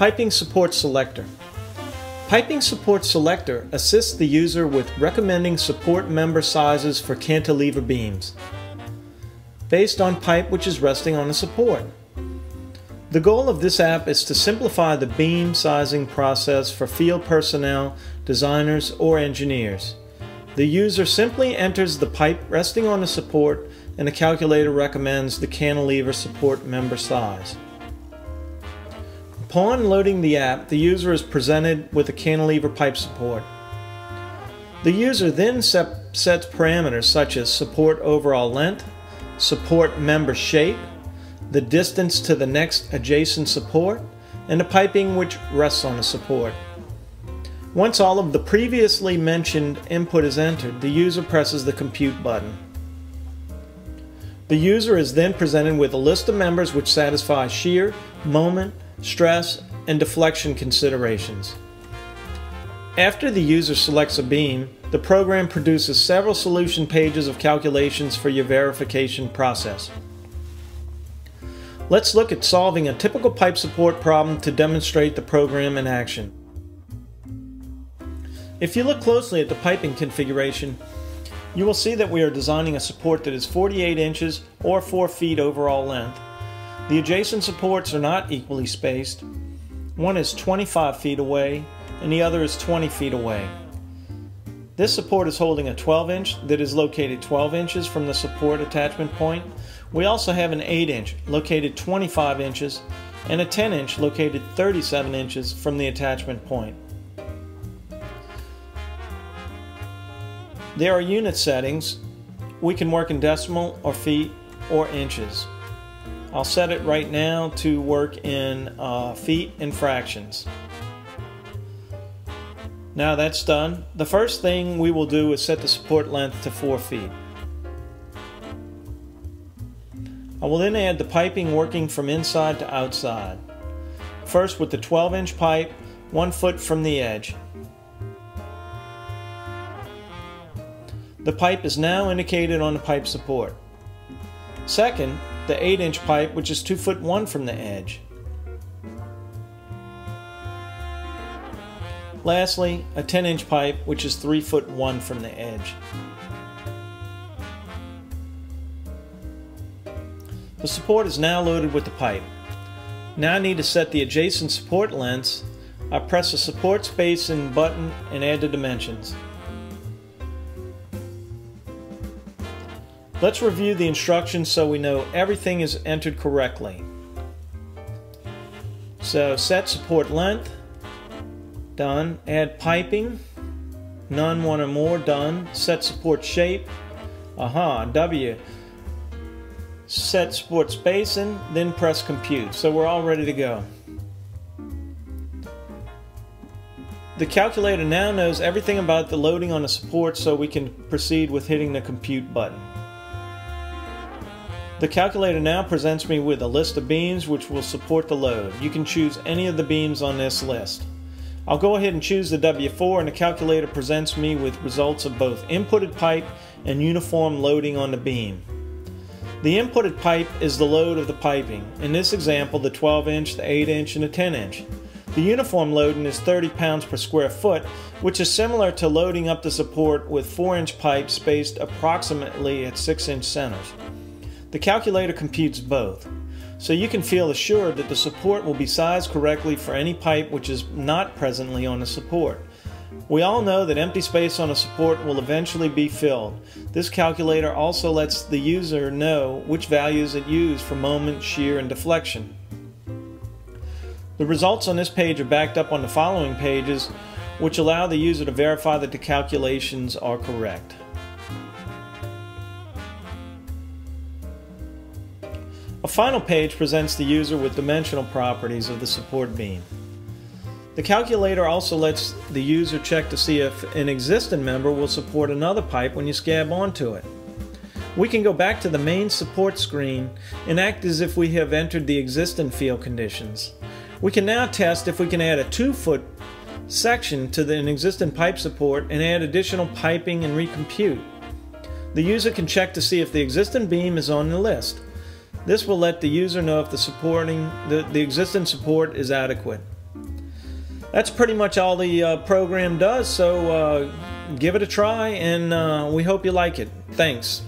Piping Support Selector. Piping Support Selector assists the user with recommending support member sizes for cantilever beams based on pipe which is resting on a support. The goal of this app is to simplify the beam sizing process for field personnel, designers, or engineers. The user simply enters the pipe resting on the support and the calculator recommends the cantilever support member size. Upon loading the app, the user is presented with a cantilever pipe support. The user then set, sets parameters such as support overall length, support member shape, the distance to the next adjacent support, and the piping which rests on the support. Once all of the previously mentioned input is entered, the user presses the compute button. The user is then presented with a list of members which satisfy shear, moment, stress, and deflection considerations. After the user selects a beam, the program produces several solution pages of calculations for your verification process. Let's look at solving a typical pipe support problem to demonstrate the program in action. If you look closely at the piping configuration, you will see that we are designing a support that is 48 inches or 4 feet overall length the adjacent supports are not equally spaced. One is 25 feet away and the other is 20 feet away. This support is holding a 12 inch that is located 12 inches from the support attachment point. We also have an 8 inch located 25 inches and a 10 inch located 37 inches from the attachment point. There are unit settings. We can work in decimal or feet or inches. I'll set it right now to work in uh, feet and fractions. Now that's done, the first thing we will do is set the support length to 4 feet. I will then add the piping working from inside to outside. First with the 12 inch pipe, 1 foot from the edge. The pipe is now indicated on the pipe support. Second, the 8 inch pipe, which is 2 foot 1 from the edge. Lastly, a 10 inch pipe, which is 3 foot 1 from the edge. The support is now loaded with the pipe. Now I need to set the adjacent support lengths. I press the support spacing button and add the dimensions. Let's review the instructions so we know everything is entered correctly. So set support length, done. Add piping, none, one or more, done. Set support shape, aha, W. Set support spacing, then press compute. So we're all ready to go. The calculator now knows everything about the loading on the support so we can proceed with hitting the compute button. The calculator now presents me with a list of beams which will support the load. You can choose any of the beams on this list. I'll go ahead and choose the W4 and the calculator presents me with results of both inputted pipe and uniform loading on the beam. The inputted pipe is the load of the piping, in this example the 12 inch, the 8 inch, and the 10 inch. The uniform loading is 30 pounds per square foot, which is similar to loading up the support with 4 inch pipe spaced approximately at 6 inch centers. The calculator computes both, so you can feel assured that the support will be sized correctly for any pipe which is not presently on the support. We all know that empty space on a support will eventually be filled. This calculator also lets the user know which values it used for moment, shear, and deflection. The results on this page are backed up on the following pages, which allow the user to verify that the calculations are correct. Final page presents the user with dimensional properties of the support beam. The calculator also lets the user check to see if an existing member will support another pipe when you scab onto it. We can go back to the main support screen and act as if we have entered the existing field conditions. We can now test if we can add a 2 foot section to the, an existing pipe support and add additional piping and recompute. The user can check to see if the existing beam is on the list. This will let the user know if the supporting the, the existing support is adequate. that's pretty much all the uh, program does. So uh, give it a try, and uh, we hope you like it. Thanks.